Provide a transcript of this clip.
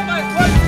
my